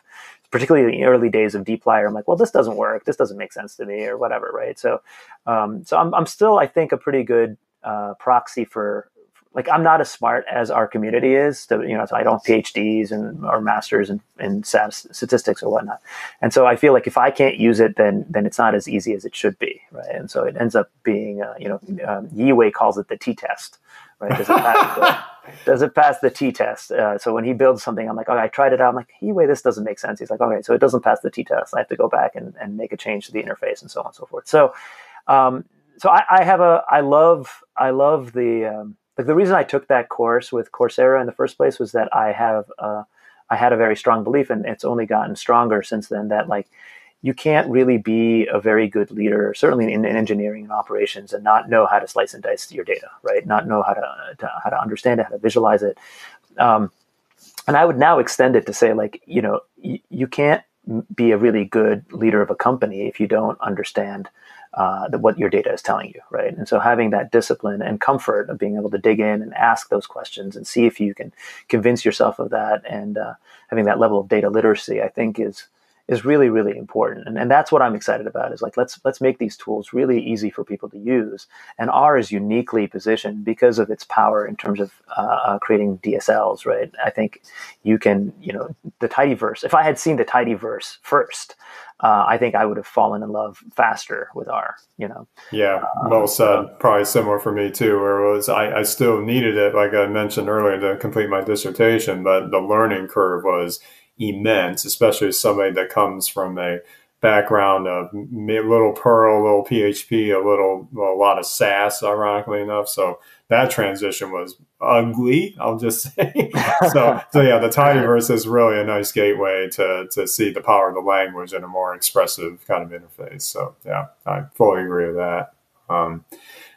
particularly in the early days of dplyr i'm like well this doesn't work. This doesn't make sense to me or whatever right? So um, so I'm, I'm still i think a pretty good uh, proxy for like I'm not as smart as our community is. To, you know, so I don't have PhDs and or masters in, in statistics or whatnot. And so I feel like if I can't use it, then then it's not as easy as it should be, right? And so it ends up being, uh, you know, um, Yihui calls it the t-test, right? Does it pass the, does it pass the t-test? Uh, so when he builds something, I'm like, okay, I tried it out. I'm like, Yihui, this doesn't make sense. He's like, okay, so it doesn't pass the t-test. I have to go back and, and make a change to the interface and so on and so forth. So, um, so I, I have a, I love, I love the, um, like the reason I took that course with Coursera in the first place was that I have uh, I had a very strong belief, and it's only gotten stronger since then. That like you can't really be a very good leader, certainly in, in, engineering and operations, and not know how to slice and dice your data, right? Not know how to, to how to understand it, how to visualize it. Um, and I would now extend it to say, like, you know, y- you can't be a really good leader of a company if you don't understand uh, the, what your data is telling you, right? And so having that discipline and comfort of being able to dig in and ask those questions and see if you can convince yourself of that, and uh, having that level of data literacy, I think is is really really important and, and that's what i'm excited about is like let's let's make these tools really easy for people to use and r is uniquely positioned because of its power in terms of uh, uh creating dsl's right i think you can you know the tidyverse if i had seen the tidyverse first uh, I think I would have fallen in love faster with R. You know. Yeah, well said. Probably similar for me too. Where it was, I, I still needed it, like I mentioned earlier, to complete my dissertation, but the learning curve was immense, especially as somebody that comes from a background of little Perl, little PHP, a little, a lot of SAS, ironically enough. So that transition was ugly, I'll just say. so, so yeah, the tidyverse is really a nice gateway to, to see the power of the language in a more expressive kind of interface. So yeah, I fully agree with that. Um,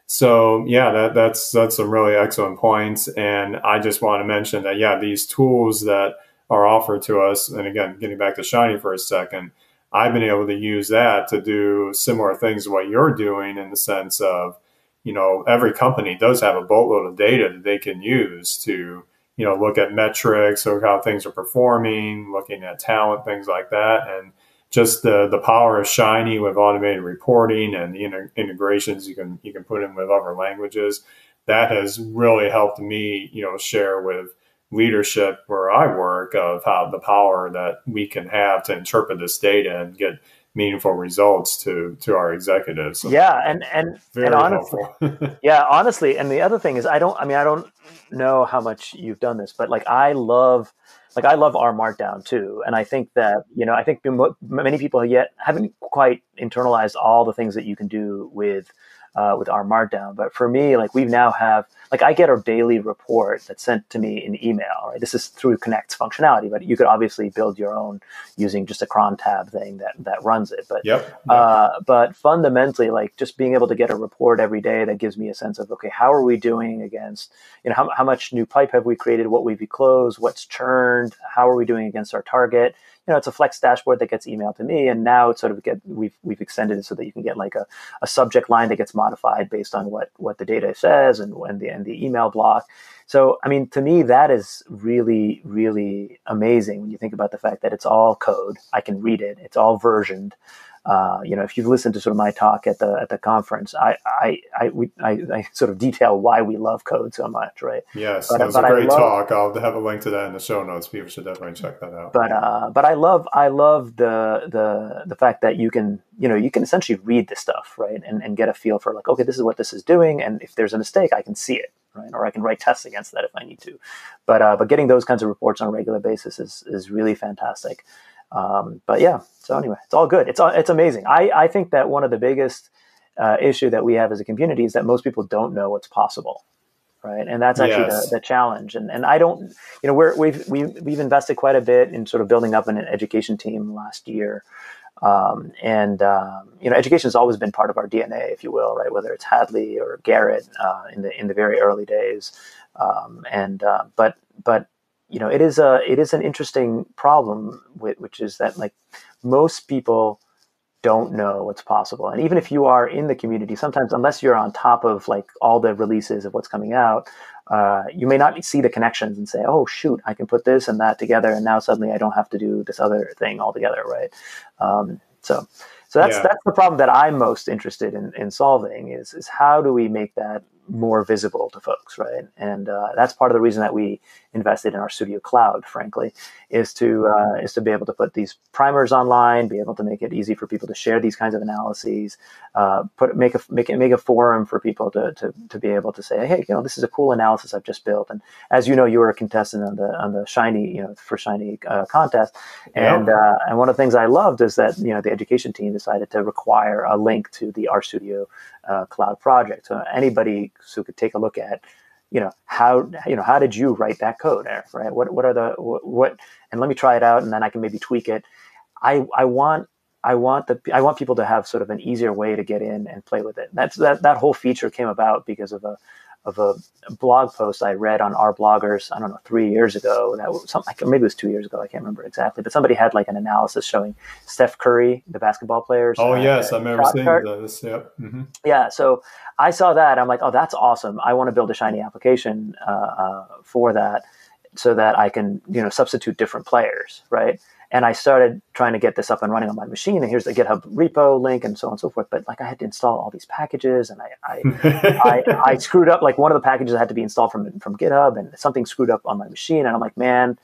so yeah, that, that's that's some really excellent points, and I just want to mention that yeah, these tools that are offered to us, and again, getting back to Shiny for a second, I've been able to use that to do similar things to what you're doing in the sense of, you know, every company does have a boatload of data that they can use to, you know, look at metrics or how things are performing, looking at talent, things like that. And just the, the power of Shiny with automated reporting and the inter- integrations you can, you can put in with other languages, that has really helped me, you know, share with leadership where I work of how the power that we can have to interpret this data and get meaningful results to to our executives. Yeah, and and and honestly, yeah, honestly, and the other thing is, I don't. I mean, I don't know how much you've done this, but like, I love. Like I love R Markdown too, and I think that you know I think many people yet haven't quite internalized all the things that you can do with uh, with R Markdown. But for me, like we now have, like I get a daily report that's sent to me in email. Right, this is through Connect's functionality, but you could obviously build your own using just a cron tab thing that that runs it. But yep. Uh, but fundamentally, like just being able to get a report every day that gives me a sense of okay, how are we doing against you know how how much new pipe have we created, what we've closed, what's churned, how are we doing against our target you know, it's a flex dashboard that gets emailed to me, and now it's sort of get we've we've extended it so that you can get like a, a subject line that gets modified based on what what the data says and when the and the email block. So, I mean, to me, that is really, really amazing when you think about the fact that it's all code. I can read it. It's all versioned. Uh, you know, if you've listened to sort of my talk at the at the conference, I I I, we, I, I sort of detail why we love code so much, right? Yes, but, that was a great love, talk. I'll have a link to that in the show notes. People should definitely check that out. But uh, but I love I love the the the fact that you can you know you can essentially read the stuff, right, and and get a feel for like okay, this is what this is doing, and if there's a mistake, I can see it, right, or I can write tests against that if I need to. But uh, but getting those kinds of reports on a regular basis is is really fantastic. Um, but yeah, so anyway, it's all good. It's it's amazing. I I think that one of the biggest uh, issue that we have as a community is that most people don't know what's possible, right? And that's actually yes. the, the challenge. And and I don't, you know, we're we've we, have we've invested quite a bit in sort of building up an education team last year. Um, and um, you know, education has always been part of our DNA, if you will, right? Whether it's Hadley or Garrett uh, in the in the very early days, um, and uh, but but you know, it is a it is an interesting problem, which is that like most people don't know what's possible, and even if you are in the community, sometimes unless you're on top of like all the releases of what's coming out, uh, you may not see the connections and say, "Oh shoot, I can put this and that together, and now suddenly I don't have to do this other thing altogether." Right? Um, so, so that's yeah. that's the problem that I'm most interested in in solving is is how do we make that more visible to folks, right? And uh, that's part of the reason that we invested in RStudio Cloud, frankly, is to uh, is to be able to put these primers online, be able to make it easy for people to share these kinds of analyses, uh, put make a make it make a forum for people to, to to be able to say, hey, you know, this is a cool analysis I've just built. And as you know, you were a contestant on the on the Shiny, you know, for Shiny uh, contest, and uh, and one of the things I loved is that you know the education team decided to require a link to the RStudio uh, cloud project. So anybody who could take a look at, you know, how you know how did you write that code, Eric? Right? What what are the what, and let me try it out, and then I can maybe tweak it. I I want I want the I want people to have sort of an easier way to get in and play with it. That's that that whole feature came about because of a of a blog post I read on R-bloggers, I don't know three years ago. That was something maybe it was two years ago. I can't remember exactly. But somebody had like an analysis showing Steph Curry, the basketball players. Oh uh, yes, I remember seeing chart. this. Yep. Mm-hmm. Yeah. So I saw that. I'm like, oh, that's awesome. I want to build a shiny application uh, uh, for that, so that I can you know substitute different players, right? And I started trying to get this up and running on my machine. And here's the GitHub repo link and so on and so forth. But like I had to install all these packages, and I I, I, I screwed up. Like one of the packages had to be installed from from GitHub, and something screwed up on my machine. And I'm like, man,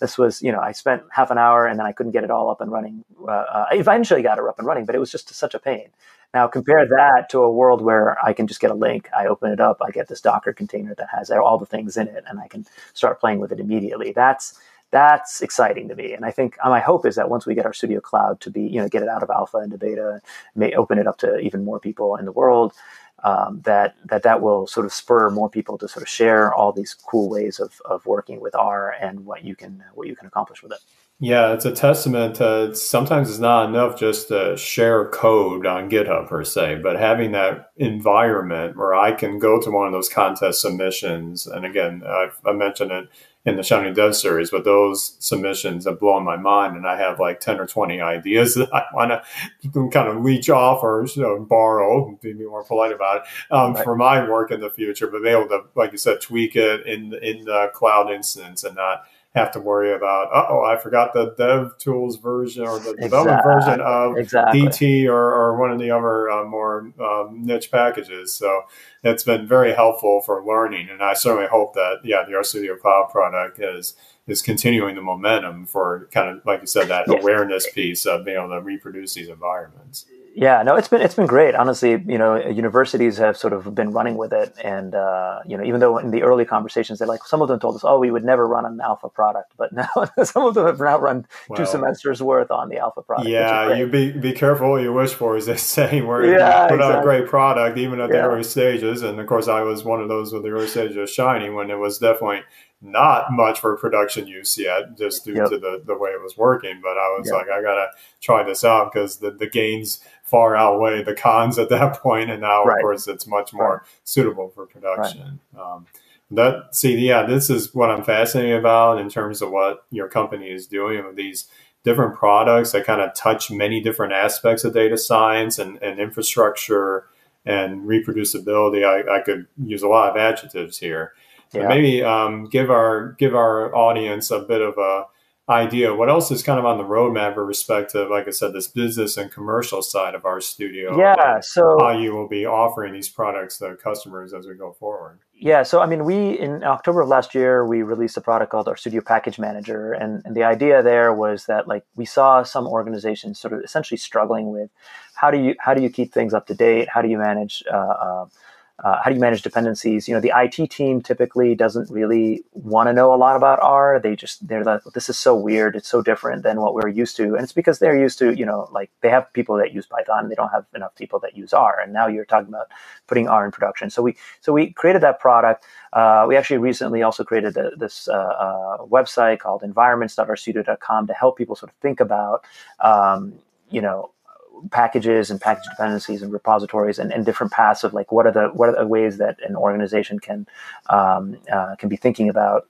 this was you know I spent half an hour and then I couldn't get it all up and running. Uh, uh, I eventually got it up and running, but it was just such a pain. Now compare that to a world where I can just get a link, I open it up, I get this Docker container that has all the things in it, and I can start playing with it immediately. That's that's exciting to me. And I think my hope is that once we get RStudio Cloud to be, you know, get it out of alpha into beta, may open it up to even more people in the world, um, that that that will sort of spur more people to sort of share all these cool ways of, of working with R and what you can what you can accomplish with it. Yeah, it's a testament to sometimes it's not enough just to share code on GitHub per se, but having that environment where I can go to one of those contest submissions. And again, I've, I mentioned it in the Shiny Dev series, but those submissions have blown my mind. And I have like 10 or 20 ideas that I want to kind of leech off or you know, borrow, be more polite about it, um, right. for my work in the future, but be able to, like you said, tweak it in, in the cloud instance and not have to worry about, oh, I forgot the dev tools version or the exactly. development version of exactly. DT or, or one of the other uh, more um, niche packages. So it's been very helpful for learning. And I certainly hope that, yeah, the RStudio Cloud product is is continuing the momentum for kind of, like you said, that awareness piece of being able to reproduce these environments. Yeah, no, it's been it's been great. Honestly, you know, universities have sort of been running with it, and uh, you know, even though in the early conversations, they like some of them told us, "Oh, we would never run an alpha product," but now some of them have now run two semesters worth on the alpha product. Yeah, you be be careful what you wish for, as they say. Where yeah, you put exactly. out a great product, even at the yeah. early stages, and of course, I was one of those with the early stages of Shiny when it was definitely not much for production use yet, just due yep. to the, the way it was working. But I was yep. like, I gotta try this out because the, the gains far outweigh the cons at that point, and now right. of course it's much more right. suitable for production. Right. Um, that see, yeah, this is what I'm fascinated about in terms of what your company is doing with these different products that kind of touch many different aspects of data science and, and infrastructure and reproducibility. I, I could use a lot of adjectives here. Yeah. maybe um, give our give our audience a bit of a idea. What else is kind of on the roadmap with respect to, like I said, this business and commercial side of RStudio? Yeah, so how you will be offering these products to customers as we go forward. Yeah, so I mean, we in October of last year we released a product called RStudio Package Manager, and, and the idea there was that like we saw some organizations sort of essentially struggling with how do you how do you keep things up to date? How do you manage uh, uh, uh, how do you manage dependencies? You know, the IT team typically doesn't really want to know a lot about R. They just they're like, this is so weird. It's so different than what we're used to, and it's because they're used to you know like they have people that use Python. They don't have enough people that use R. And now you're talking about putting R in production. So we so we created that product. Uh, we actually recently also created this uh, uh, website called environments.rstudio.com to help people sort of think about um, you know packages and package dependencies and repositories and, and different paths of like what are the what are the ways that an organization can um, uh, can be thinking about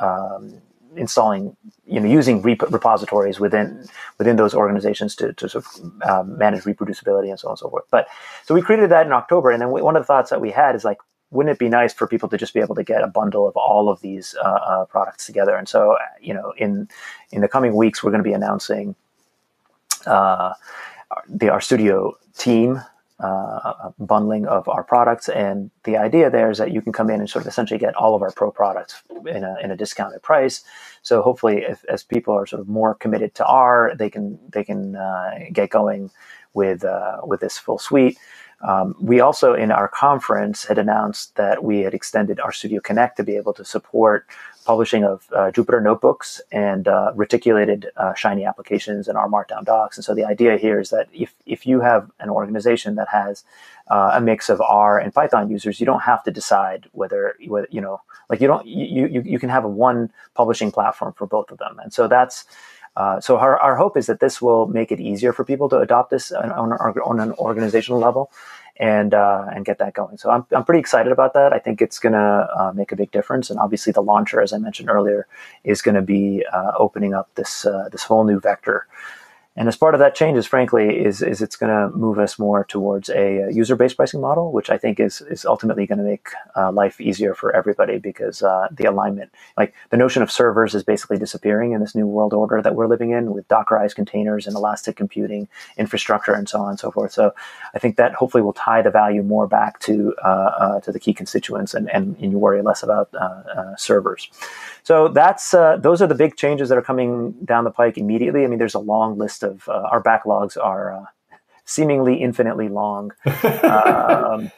um, installing you know using rep- repositories within within those organizations to, to sort of um, manage reproducibility and so on and so forth. But so we created that in october and then we, one of the thoughts that we had is like wouldn't it be nice for people to just be able to get a bundle of all of these uh, uh, products together? And so you know in in the coming weeks we're going to be announcing uh, the RStudio team uh, bundling of our products. And the idea there is that you can come in and sort of essentially get all of our pro products in a, in a discounted price. So hopefully, if, as people are sort of more committed to R, they can they can uh, get going with uh, with this full suite. Um, we also, in our conference, had announced that we had extended RStudio Connect to be able to support publishing of uh, Jupyter notebooks and uh, reticulated uh, Shiny applications and R Markdown docs. And so the idea here is that if, if you have an organization that has uh, a mix of R and Python users, you don't have to decide whether, whether you know, like you don't, you, you, you can have a one publishing platform for both of them. And so that's, uh, so our, our hope is that this will make it easier for people to adopt this on, on, on an organizational level and uh, and get that going. So I'm I'm pretty excited about that. I think it's going to uh, make a big difference. And obviously, the launcher, as I mentioned earlier, is going to be uh, opening up this uh, this whole new vector. And as part of that changes, frankly, is, is it's going to move us more towards a, user-based pricing model, which I think is, is ultimately going to make uh, life easier for everybody because uh, the alignment, like the notion of servers is basically disappearing in this new world order that we're living in with Dockerized containers and elastic computing infrastructure and so on and so forth. So I think that hopefully will tie the value more back to, uh, uh to the key constituents and, and, you worry less about uh, uh, servers. So that's, those are the big changes that are coming down the pike immediately. I mean, there's a long list of uh, our backlogs are uh, seemingly infinitely long. um,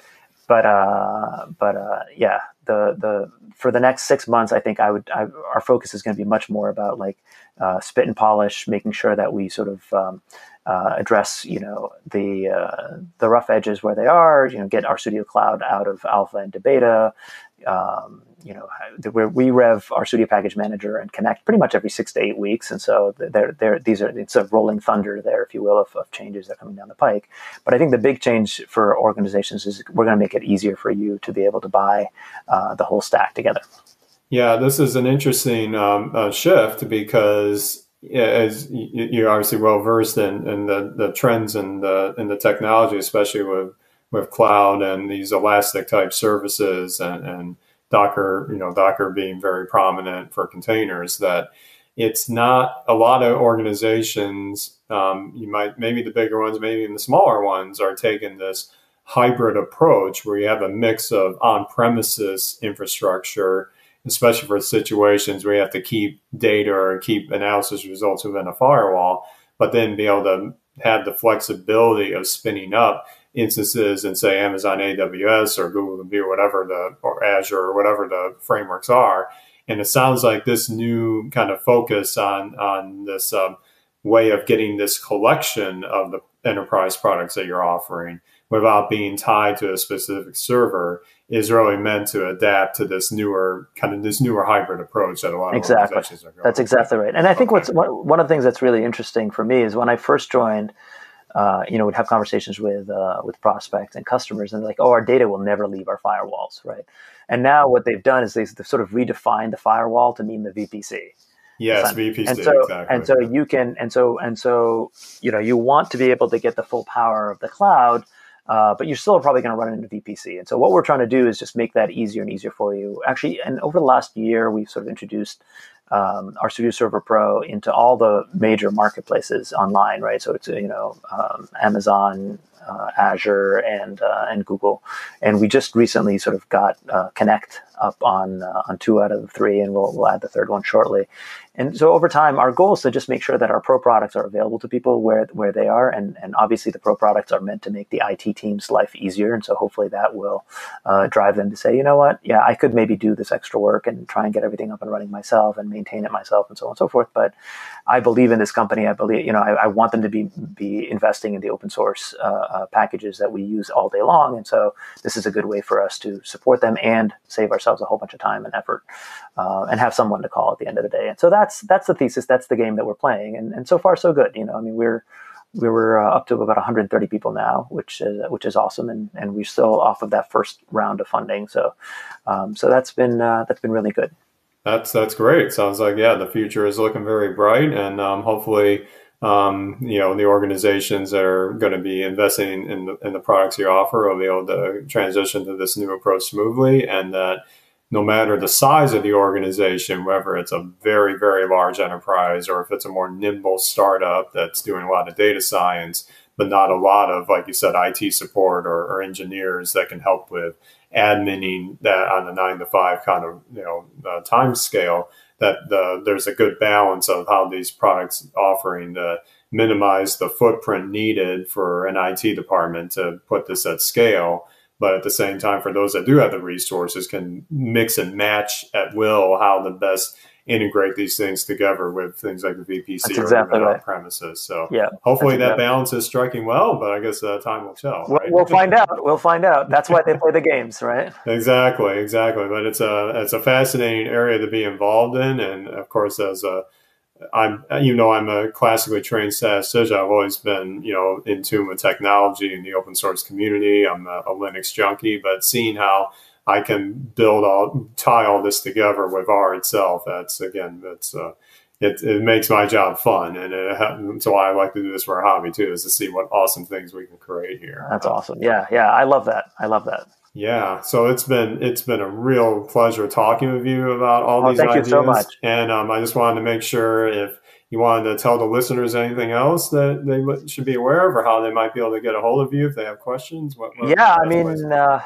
but uh, but uh, yeah, the the for the next six months, I think I would I, our focus is going to be much more about like uh, spit and polish, making sure that we sort of um, uh, address you know the uh, the rough edges where they are. You know, get RStudio Cloud out of alpha into beta. Um, you know, where we rev RStudio Package Manager and Connect pretty much every six to eight weeks, and so they're, they're, these are it's a rolling thunder there, if you will, of, of changes that are coming down the pike. But I think the big change for organizations is we're going to make it easier for you to be able to buy uh, the whole stack together. Yeah, this is an interesting um, uh, shift because as you're obviously well versed in, in the, the trends and the in the technology, especially with with cloud and these elastic type services and, and Docker, you know, Docker being very prominent for containers, that it's not a lot of organizations, um, you might, maybe the bigger ones, maybe even the smaller ones are taking this hybrid approach where you have a mix of on premises infrastructure, especially for situations where you have to keep data or keep analysis results within a firewall, but then be able to have the flexibility of spinning up instances in say Amazon AWS or Google Compute, whatever the or Azure or whatever the frameworks are. And it sounds like this new kind of focus on on this um, way of getting this collection of the enterprise products that you're offering without being tied to a specific server is really meant to adapt to this newer kind of this newer hybrid approach that a lot of exactly. organizations are going. That's exactly right. And I think okay. what's one of the things that's really interesting for me is when I first joined uh, you know, we'd have conversations with uh, with prospects and customers, and like, oh, our data will never leave our firewalls, right? And now what they've done is they've sort of redefined the firewall to mean the VPC. Yes, VPC. And so, exactly. and so you can, and so, and so, you know, you want to be able to get the full power of the cloud, uh, but you're still probably going to run into VPC. And so, what we're trying to do is just make that easier and easier for you. Actually, and over the last year, we've sort of introduced um, Studio Server Pro into all the major marketplaces online, right? So it's you know um, Amazon, uh, Azure, and uh, and Google, and we just recently sort of got uh, Connect up on uh, on two out of the three, and we'll, we'll add the third one shortly. And so over time, our goal is to just make sure that our pro products are available to people where where they are, and and obviously the pro products are meant to make the IT team's life easier, and so hopefully that will uh, drive them to say, you know what, yeah, I could maybe do this extra work and try and get everything up and running myself and maintain it myself and so on and so forth. But I believe in this company. I believe, you know, I, I want them to be be investing in the open source uh, uh, packages that we use all day long, and so this is a good way for us to support them and save ourselves a whole bunch of time and effort, uh, and have someone to call at the end of the day. And so that's that's the thesis. That's the game that we're playing, and and so far so good. You know, I mean, we're we were uh, up to about 130 people now, which is which is awesome, and and we're still off of that first round of funding. So, um, so that's been uh, that's been really good. That's that's great. Sounds like yeah, the future is looking very bright, and um, hopefully, um, you know, the organizations that are going to be investing in the, in the products you offer will be able to transition to this new approach smoothly, and that no matter the size of the organization, whether it's a very, very large enterprise or if it's a more nimble startup that's doing a lot of data science, but not a lot of, like you said, IT support or, or engineers that can help with adminning that on the nine to five kind of you know uh, time scale. That the, there's a good balance of how these products offering to minimize the footprint needed for an IT department to put this at scale. But at the same time, for those that do have the resources, can mix and match at will how the best integrate these things together with things like the VPC That's exactly or right. premises. So yeah, hopefully that exactly. balance is striking well, but I guess uh, time will tell. Right? We'll, find out. We'll find out. That's why they play the games, right? exactly, exactly. But it's a it's a fascinating area to be involved in, and of course, as a I'm, you know, I'm a classically trained statistician. I've always been, you know, in tune with technology and the open source community. I'm a, a Linux junkie, but seeing how I can build all, tie all this together with R itself, that's again, that's, uh, it, it makes my job fun, and it, so why I like to do this for a hobby too, is to see what awesome things we can create here. That's awesome. Yeah, yeah, I love that. I love that. Yeah, so it's been it's been a real pleasure talking with you about all oh, these thank ideas. Thank you so much. And um, I just wanted to make sure if you wanted to tell the listeners anything else that they should be aware of, or how they might be able to get a hold of you if they have questions. What, what yeah, I mean, uh,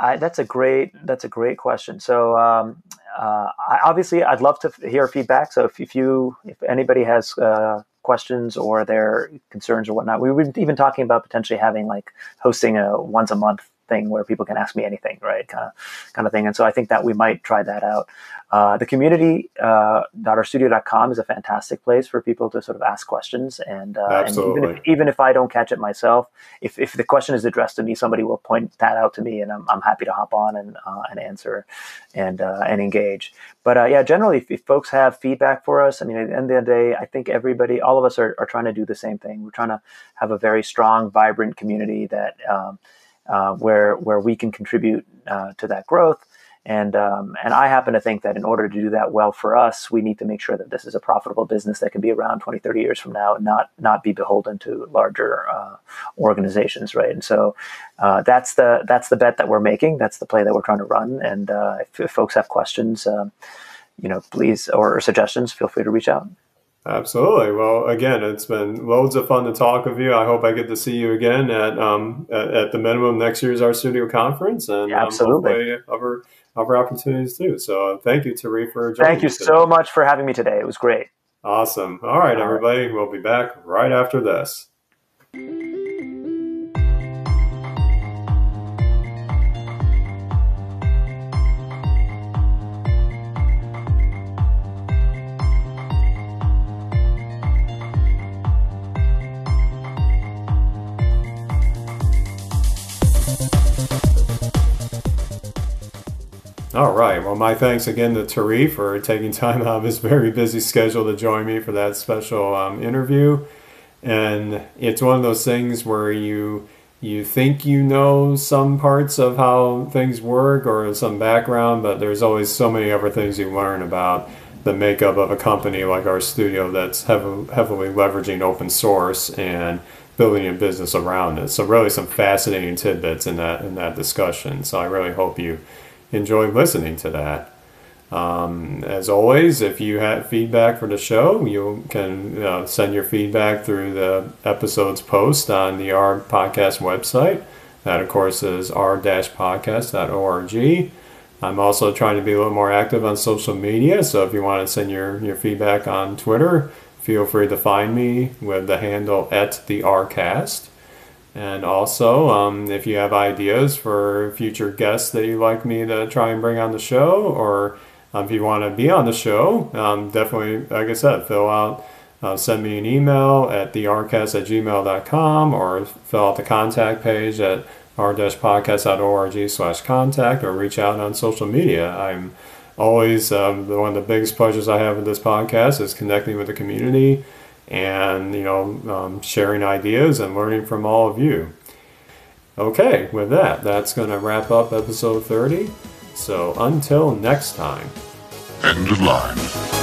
I, that's a great that's a great question. So um, uh, I, obviously, I'd love to hear feedback. So if, if you if anybody has uh, questions or their concerns or whatnot, we were even talking about potentially having like hosting a once a month thing where people can ask me anything, right? Kind of, kind of thing. And so I think that we might try that out. Uh, the community uh, .rstudio.com is a fantastic place for people to sort of ask questions, and, uh, and even, if, even if I don't catch it myself, if, if the question is addressed to me, somebody will point that out to me, and I'm, I'm happy to hop on and uh, and answer and uh, and engage. But uh, yeah, generally, if, if, folks have feedback for us, I mean, at the end of the day, I think everybody, all of us, are, are trying to do the same thing. We're trying to have a very strong, vibrant community that. Um, uh, where where we can contribute uh, to that growth. And um, and I happen to think that in order to do that well for us, we need to make sure that this is a profitable business that can be around 20, 30 years from now and not not be beholden to larger uh, organizations, right? And so uh, that's the that's the bet that we're making. That's the play that we're trying to run. And uh, if, if, folks have questions, um, you know, please or suggestions, feel free to reach out. Absolutely. Well, again, it's been loads of fun to talk with you. I hope I get to see you again at um, at, at the minimum next year's RStudio conference, and yeah, absolutely um, other other opportunities too. So, thank you, Tareef, for joining. Thank you so much for having me today. It was great. Awesome. All right, everybody. We'll be back right after this. All right. Well, my thanks again to Tareef for taking time out of his very busy schedule to join me for that special um, interview. And it's one of those things where you you think you know some parts of how things work or some background, but there's always so many other things you learn about the makeup of a company like RStudio that's heavily, heavily leveraging open source and building a business around it. So really some fascinating tidbits in that in that discussion. So I really hope you enjoy listening to that. Um, as always, if you have feedback for the show, you can uh, send your feedback through the episode's post on the R Podcast website. That, of course, is r-podcast.org. I'm also trying to be a little more active on social media, so if you want to send your, your feedback on Twitter, feel free to find me with the handle at the Rcast. And also, um, if you have ideas for future guests that you'd like me to try and bring on the show, or um, if you want to be on the show, um, definitely, like I said, fill out, uh, send me an email at thercast at gmail.com or fill out the contact page at r-podcast.org slash contact or reach out on social media. I'm always, um, one of the biggest pleasures I have with this podcast is connecting with the community and you know um, sharing ideas and learning from all of you. Okay with that that's going to wrap up episode 30 so until next time. End of line